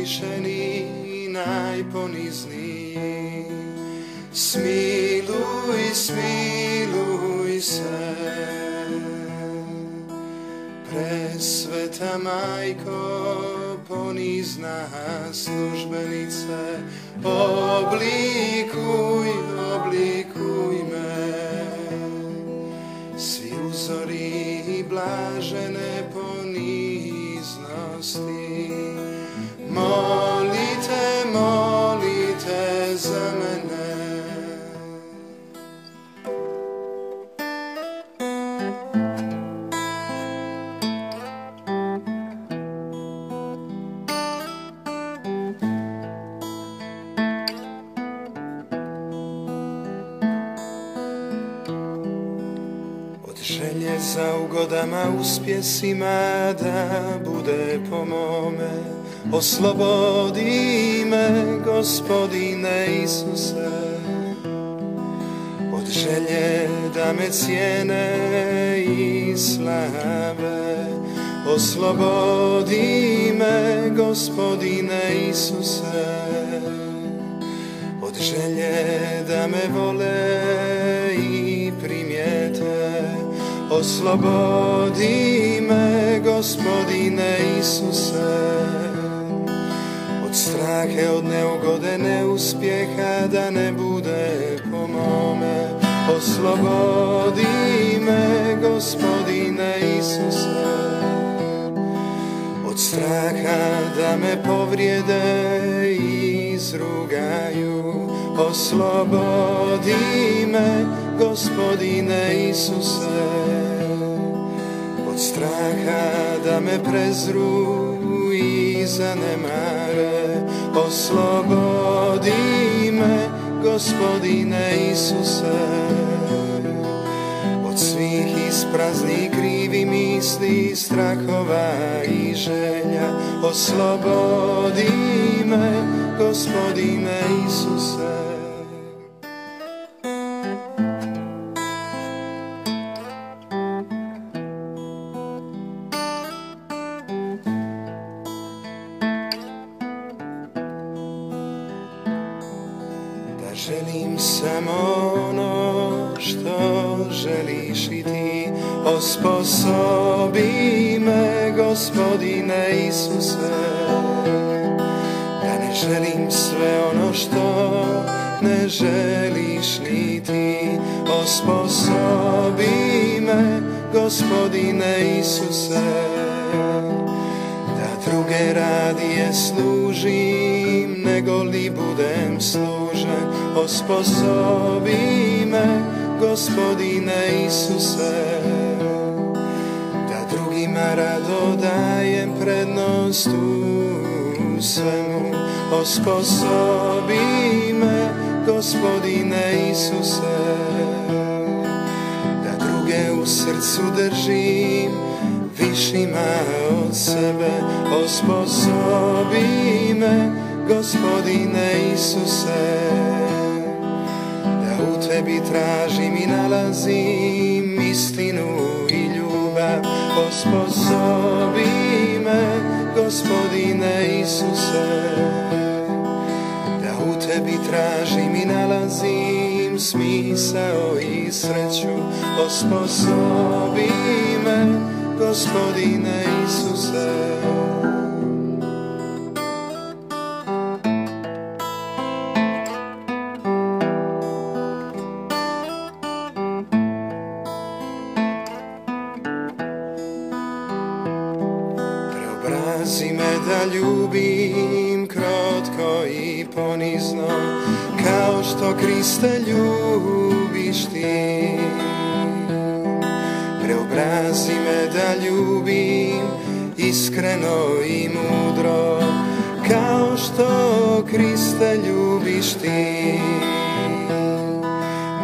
Najuzvišeniji i najponizniji, smiluj, smiluj se. Presveta majko, ponizna službenice, oblikuj, oblikuj za ugodama uspjesima da bude po mome. Oslobodi me, gospodine Isuse Od želje da me cijene i slave. Oslobodi me, gospodine Isuse od želje da me vole Oslobodi me, gospodine Isuse. Od strahe, od neugode, neuspjeha Da ne bude po mome. Oslobodi me, gospodine Isuse. Od straha da me povrijede i izrugaju. Oslobodi me, gospodine Isuse Strach Adame prezrúj zanemáre, oslobodíme, Gospodine Isuse. Od svých i sprazný krivý myslí strachová ženia, oslobodíme, Gospodine Isuse. Želim samo ono što želiš i ti. Osposobi me, gospodine Isuse. Da ne želim sve ono što ne želiš ni ti. Osposobi me, gospodine Isuse. Da druge radije služim nego li budem služen osposobi me gospodine Isuse. Da drugima rado dajem prednost u svemu osposobi me gospodine Isuse. Da druge u srcu držim višima od sebe osposobi me gospodine Isuse da u tebi tražim i nalazim istinu i ljubav. Osposobi me gospodine Isuse da u tebi tražim i nalazim smisao i sreću. Osposobi me gospodine Isuse Kriste ljubiš ti. Preobrazi me da ljubim iskreno i mudro Kao što Kriste ljubiš ti.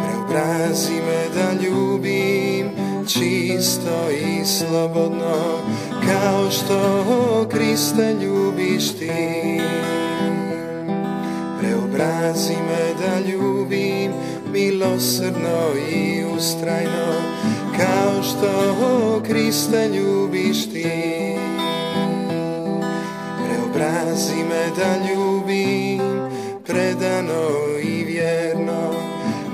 Preobrazi me da ljubim čisto i slobodno Kao što Kriste ljubiš ti Preobrazi me da ljubim milosrdno i ustrajno Kao što Kriste ljubiš ti. Preobrazi me da ljubim predano i vjerno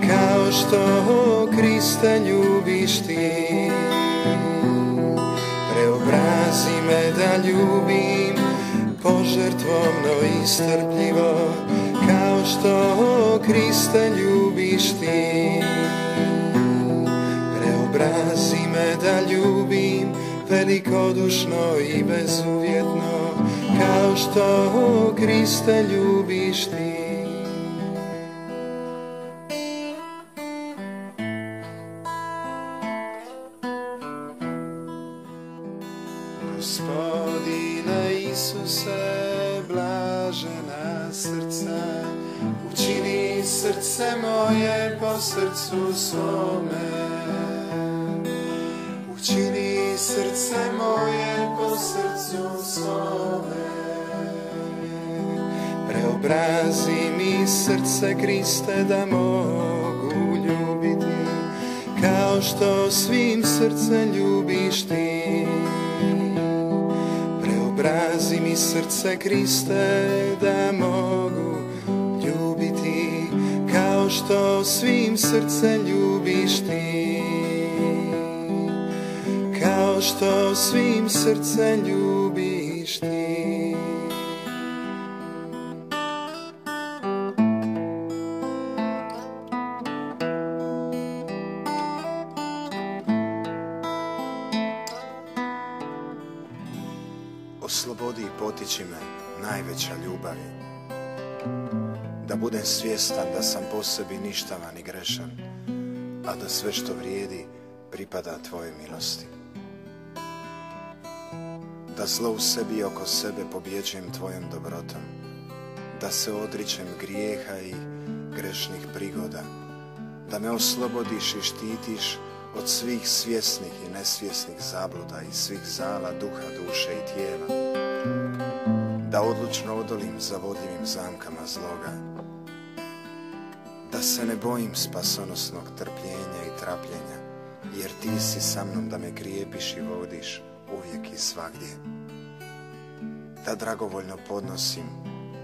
Kao što Krista ljubiš ti. Preobrazi me da ljubim požrtvovno i strpljivo što Krista ljubiš ti. Preobrazi me da ljubim velikodušno i bezuvjetno Kao što Krista ljubiš ti. Gospodine Isuse, blažena srce moje po srcu svome. Učini srce moje po srcu svome. Preobrazi mi srce Kriste da mogu ljubiti, kao što svim srce ljubiš ti. Preobrazi mi srce Kriste da mogu što svim srce ljubiš ti. Kao što svim srce ljubiš ti. Oslobodi i potiči me najveća ljubavi Da budem svjestan da sam po sebi ništavan i grešan A da sve što vrijedi pripada Tvoje milosti Da zlo u sebi i oko sebe pobjeđujem Tvojom dobrotom Da se odričem grijeha i grešnih prigoda Da me oslobodiš i štitiš od svih svjesnih i nesvjesnih zabluda i svih zala duha, duše i tijela. Da odlučno odolim zavodljivim zamkama zloga. Se ne bojim spasonosnog trpljenja i trapljenja, jer ti si sa mnom da me krijepiš i vodiš uvijek i svagdje. Da dragovoljno podnosim,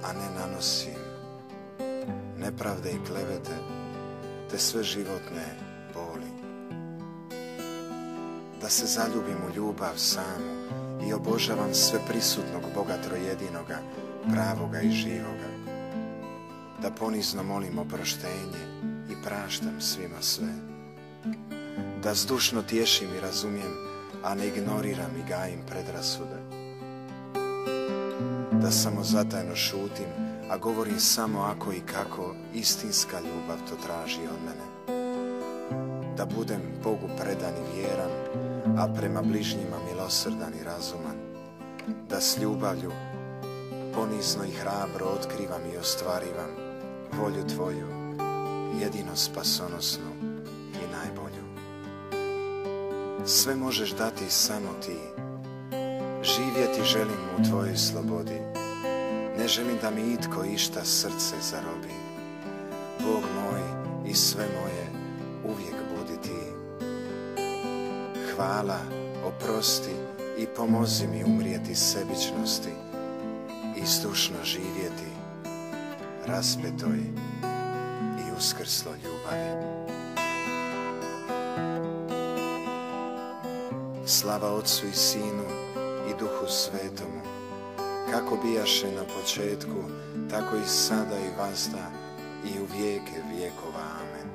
a ne nanosim nepravde i klevete, te sve životne boli da se zaljubim u ljubav samu i obožavam sve prisutnog Boga trojedinoga, pravoga i živoga. Da ponizno molim oproštenje i praštam svima sve. Da zdušno tješim i razumijem, a ne ignoriram i gajim predrasude. Da samo zatajno šutim, a govorim samo ako i kako istinska ljubav to traži od mene. Da budem Bogu predan i vjeran, a prema bližnjima milosrdan i razuman, da s ljubavlju ponizno i hrabro otkrivam i ostvarivam volju Tvoju, jedino spasonosnu i najbolju. Sve možeš dati samo Ti, živjeti želim u Tvojoj slobodi, ne želim da mi itko išta srce zarobi. Bog moj i sve moje uvijek budi Ti hvala, oprosti i pomozi mi umrijeti sebičnosti i stušno živjeti raspetoj i uskrslo ljubavi. Slava Otcu i Sinu i Duhu Svetomu, kako bijaše na početku, tako i sada i vazda i u vijeke vijekova. Amen.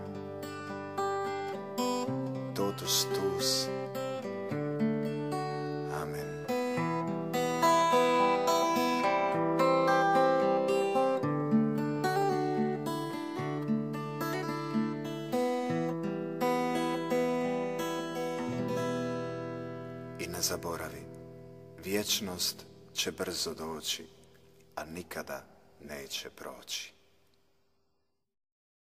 Totus tus. Zaboravi, vječnost će brzo doći, a nikada neće proći.